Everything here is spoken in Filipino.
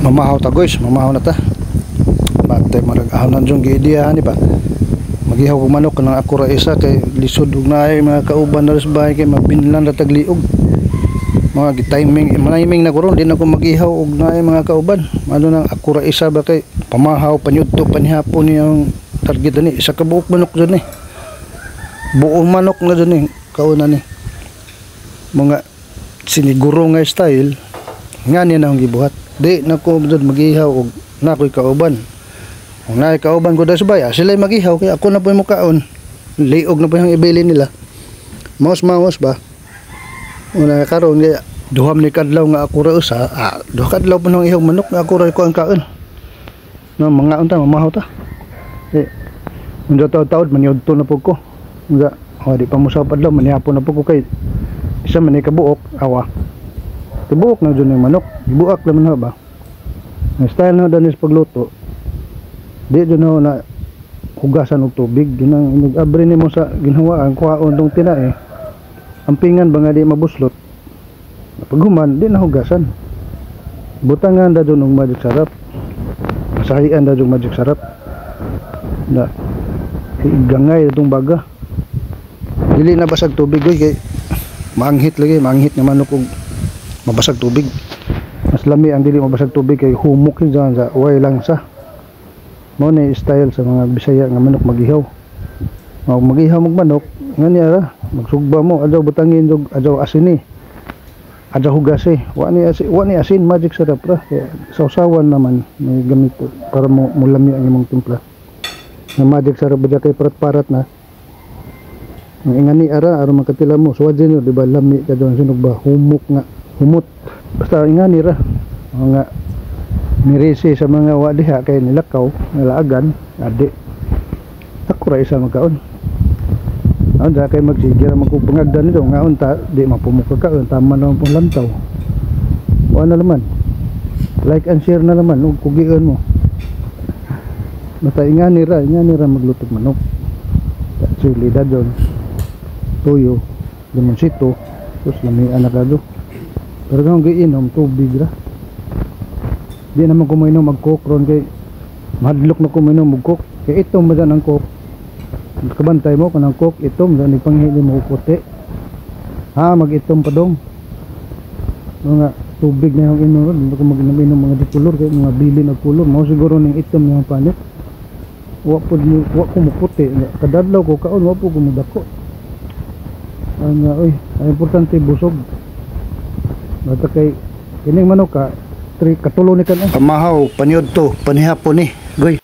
mamahaw ta guys. Mamahaw na ta. Bantay marag-ahon na dyan giidiyahan di ba? Magihaw kong manok kanang ako ra isa kay lisod ug naay mga kauban na bahay kay mabinlan ra tagliog. Mga gitiming maniming na kuron di na ko magihaw og naay mga kauban. Ano nang ako ra isa ba kay pamahaw panyudto panihapon niyang target ni isa ka buok manok dyan eh. Buong manok na dyan eh kauna ni. Mga siniguro nga style nga niya na akong gibuhat di na ko magihaw og na ko'y kauban. Kung na kauban ko dahil subaya sila magihaw kaya ako na po yung mukaon. Liog na po yung ibili nila. Maos maos ba? Una karon kaya duham ni kadlaw nga ako ra usa ah, duha kadlaw po nang ihaw manok nga ako ra ko ang kaon. No mga unta mamahaw ta. Eh Unda taw-taod maniudto na po ko. Unda oh, di pa mo sa padlaw manihapon na po ko kay isa man kabuok awa. Tibuok na dyan yung manok. Ibuak naman na ba? Ang style na danis pagluto. Di dyan na na hugasan og tubig. Ginang nag-abre ni mo sa ginhawaan kuhaon tong tina eh. Ang pingan ba nga di mabuslot. Paghuman, di na. Butangan da dyan og magic sarap. Masahian da dyan magic sarap. Na igangay itong baga. Dili na basag tubig oy kay manghit lagi, manghit nga manok og mabasag tubig. Mas lami ang dili mabasag tubig kay humok yun dyan sa way lang sa. Mao ni style sa mga Bisaya nga manok magihaw. Mag magihaw mag manok, nga niya ra, magsugba mo adlaw butangin jog adlaw asin ni. Adlaw hugase, wa ni asin, wa ni asin magic sarap ra. Kaya sausawan naman may gamit para mo mulami ang imong timpla. Nga magic sarap ba kay parat-parat na. Ang ingani ara aron makatila mo so din di ba lami ka doon sunog ba humok nga humot basta ingani ra. Mga nirisi sa mga wadiha kay nilakaw nilaagan adi. Ako ra isa magkaon. Ang da kay magsigira magpungagdan nito nga unta di mapumuka kaon tama naman pong lantaw. Wa na naman like and share na naman ug kugian mo. Basta ingani ra ingani ra magluto manok. Sili dadon tuyo limonsito tapos lami anak ado pero kung giinom tubig ra. Di naman kuminom mag coke ron kay madlok na kuminom mag coke. Kay itom ba ang coke? Kabantay mo kanang coke itom dani panghili mo puti. Ha mag itom pa dong. Mga tubig na yung inom ron. Hindi ko mag-inom mga dikulor kay mga bili na kulor. Mo siguro ning itom yung panit wa po ni wa ko mo puti. Kadadlaw ko kaon wa po ko mo dako. Ang nga oy ang importante busog basta kay kining manok ka katulo ni kan pamahaw panyod to panihapon ni. Goy